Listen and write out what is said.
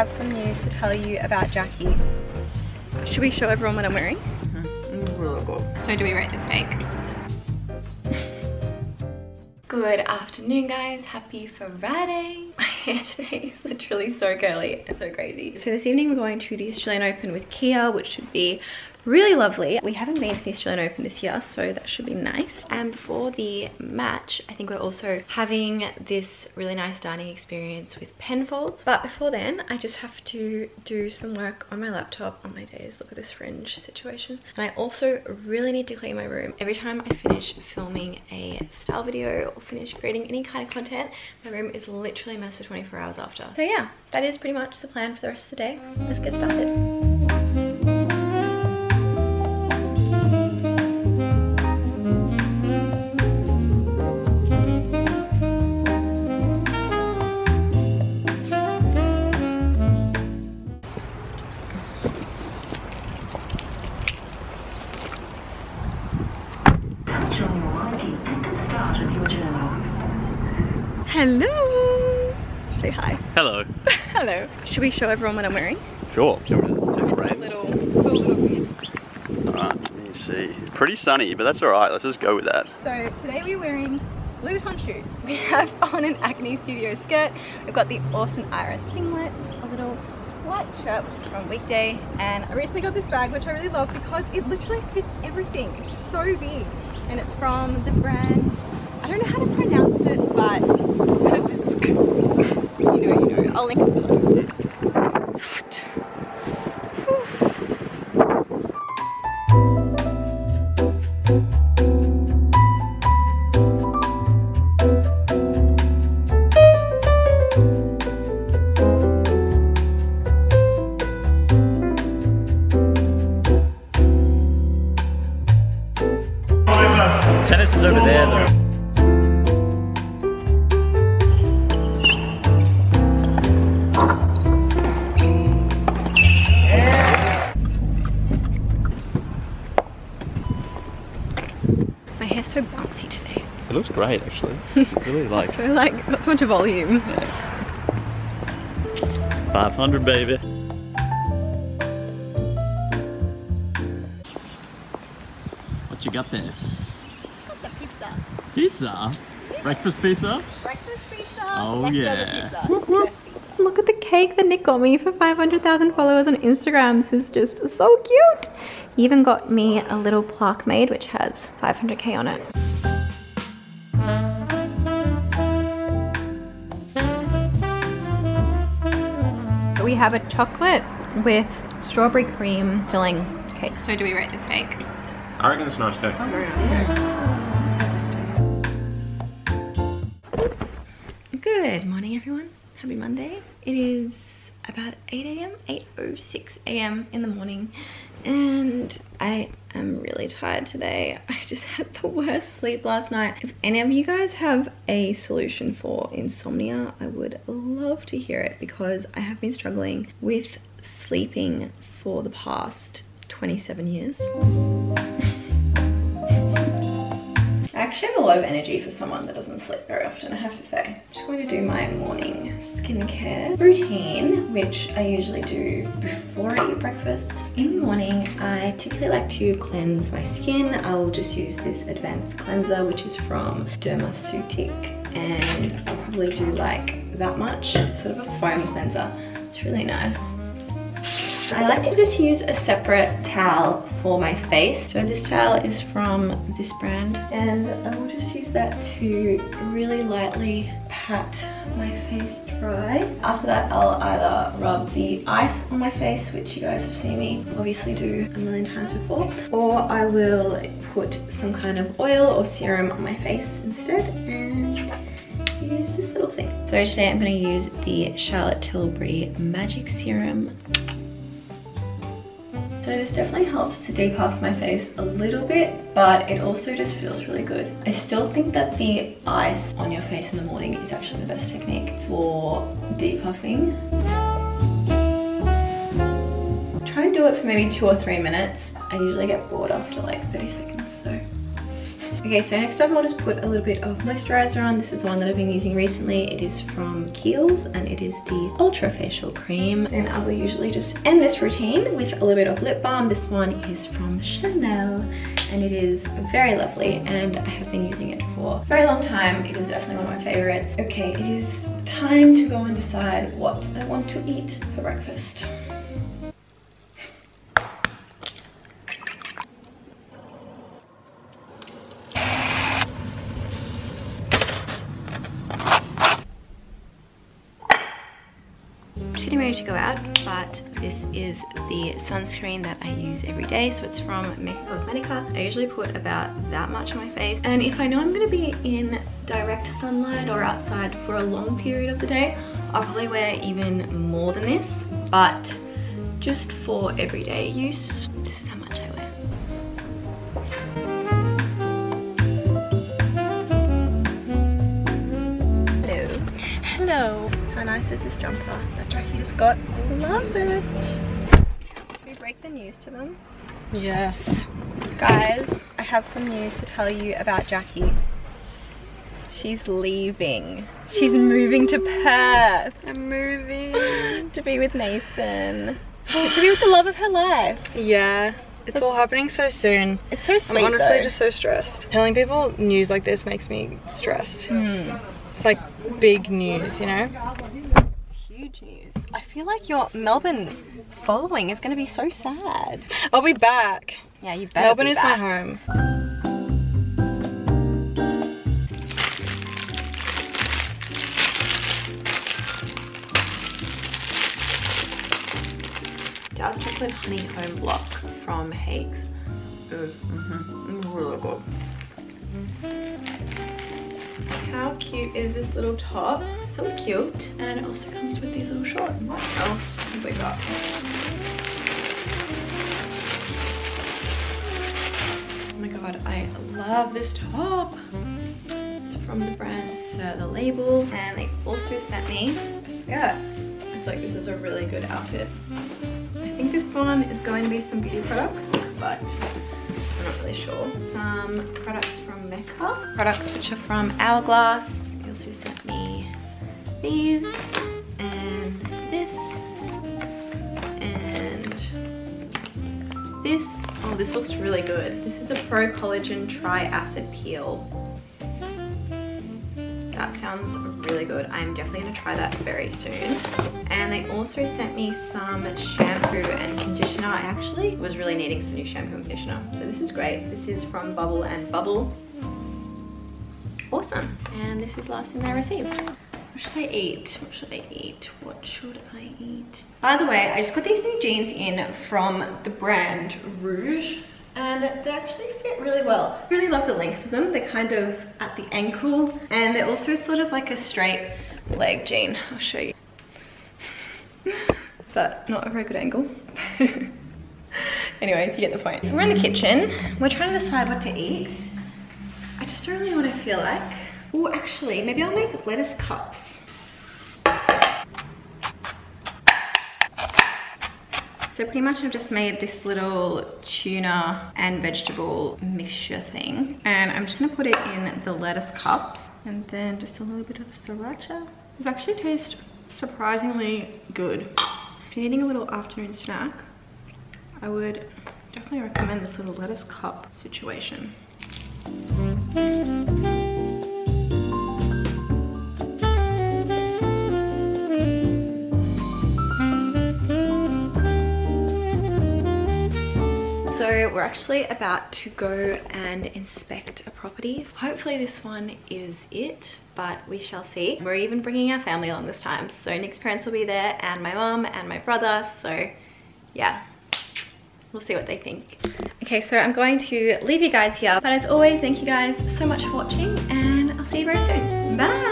have some news to tell you about Jackie. Should we show everyone what I'm wearing? Mm -hmm. Really good. So do we rate this fake? Good afternoon guys, happy Friday. My hair today is literally so curly and so crazy. So this evening we're going to the Australian Open with Kia, which should be really lovely. We haven't been to the Australian Open this year, so that should be nice. And before the match, I think we're also having this really nice dining experience with Penfolds. But before then, I just have to do some work on my laptop on my days. Look at this fringe situation. And I also really need to clean my room. Every time I finish filming a style video or finish creating any kind of content, my room is literally a mess for 24 hours after. So yeah, that is pretty much the plan for the rest of the day. Let's get started. Hello. Say hi. Hello. Hello. Should we show everyone what I'm wearing? Sure. Alright, let me see. Pretty sunny, but that's alright. Let's just go with that. So today we're wearing Louis Vuitton shoes. We have on an Acne Studio skirt. We've got the Awesome Iris singlet, a little white shirt, which is from Weekday. And I recently got this bag, which I really love because it literally fits everything. It's so big. And it's from the brand I don't know how to pronounce it, but you know, you know. I'll link it below. It's hot. Tennis is over there though. So bouncy today. It looks great actually. really like. so like got so much volume. Yeah. 500 baby. What you got there? Got the pizza. Pizza? Yeah. Breakfast pizza? Breakfast pizza. Oh yeah. Pizza. Whoop, whoop. Look at the cake that Nick got me for 500,000 followers on Instagram. This is just so cute. He even got me a little plaque made which has 500k on it. We have a chocolate with strawberry cream filling cake. So do we rate this cake? I reckon it's a oh, nice cake. Good morning everyone. Happy Monday. It is about 8 a.m. 8.06 a.m. in the morning and I am really tired today. I just had the worst sleep last night. If any of you guys have a solution for insomnia, I would love to hear it because I have been struggling with sleeping for the past 27 years actually have a lot of energy for someone that doesn't sleep very often, I have to say. I'm just going to do my morning skincare routine, which I usually do before I eat breakfast. In the morning, I typically like to cleanse my skin. I will just use this advanced cleanser, which is from Dermaceutic, and I'll probably do like that much. It's sort of a foam cleanser. It's really nice. I like to just use a separate towel for my face. So this towel is from this brand and I will just use that to really lightly pat my face dry. After that, I'll either rub the ice on my face, which you guys have seen me obviously do a million times before, or I will put some kind of oil or serum on my face instead and use this little thing. So today I'm going to use the Charlotte Tilbury Magic Serum so this definitely helps to depuff my face a little bit, but it also just feels really good. I still think that the ice on your face in the morning is actually the best technique for depuffing. Try and do it for maybe two or three minutes. I usually get bored after like 30 seconds, so. Okay, so next up I'll just put a little bit of moisturizer on. This is the one that I've been using recently. It is from Kiehl's and it is the Ultra Facial Cream. And I will usually just end this routine with a little bit of lip balm. This one is from Chanel and it is very lovely and I have been using it for a very long time. It is definitely one of my favorites. Okay, it is time to go and decide what I want to eat for breakfast. Getting ready to go out, but this is the sunscreen that I use every day. So it's from Mecca Cosmetica. I usually put about that much on my face. And if I know I'm gonna be in direct sunlight or outside for a long period of the day, I'll probably wear even more than this. But just for everyday use, this is Is this jumper that Jackie just got? Love it. Should we break the news to them? Yes. Guys, I have some news to tell you about Jackie. She's leaving. She's moving to Perth I'm moving. to be with Nathan. to be with the love of her life. Yeah. It's all happening so soon. It's so sweet. I'm honestly though. just so stressed. Telling people news like this makes me stressed. Hmm. It's like big news, you know? Huge news. I feel like your Melbourne following is going to be so sad. I'll be back. Yeah, you better. Melbourne be is back. my home. Dark chocolate honeycomb block from Haigh's. Mm -hmm. Really good. Cute is this little top? So cute. And it also comes with these little shorts. What else have we got? Oh my god, I love this top. It's from the brand Sir the Label. And they also sent me a skirt. I feel like this is a really good outfit. I think this one is going to be some beauty products, but I'm not really sure. Some products from Mecca. Products which are from Hourglass. They also sent me these and this and this. Oh, this looks really good. This is a Pro Collagen Tri-Acid Peel. Sounds really good. I'm definitely gonna try that very soon. And they also sent me some shampoo and conditioner. I actually was really needing some new shampoo and conditioner. So this is great. This is from Bumble and bumble. Awesome. And this is the last thing I received. What should I eat? What should I eat? What should I eat? By the way, I just got these new jeans in from the brand Rouge and they actually fit really well. Really love the length of them. They're kind of at the ankle and they're also sort of like a straight leg jean. I'll show you. Is that not a very good angle? Anyways, you get the point. So we're in the kitchen. We're trying to decide what to eat. I just don't really know what I feel like. Oh, actually, maybe I'll make lettuce cups. So pretty much I've just made this little tuna and vegetable mixture thing. And I'm just gonna put it in the lettuce cups. And then just a little bit of sriracha. These actually tastes surprisingly good. If you're needing a little afternoon snack, I would definitely recommend this little lettuce cup situation. We're actually about to go and inspect a property. Hopefully this one is it, but we shall see. We're even bringing our family along this time. So Nick's parents will be there and my mum and my brother. So yeah, we'll see what they think. Okay, so I'm going to leave you guys here. But as always, thank you guys so much for watching and I'll see you very soon. Bye!